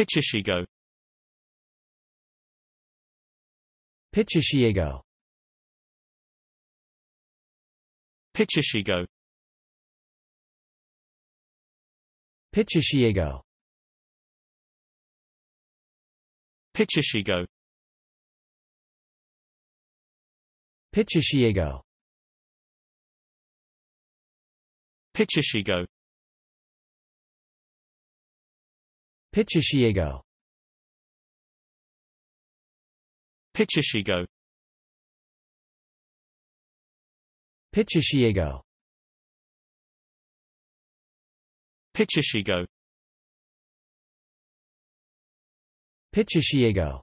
Pichishigo Pichishiego Pichishigo Pichishiego Pichishigo Pichishiego Pichishigo Pichishiego Pichishigo Pichishiego Pichishigo Pichishiego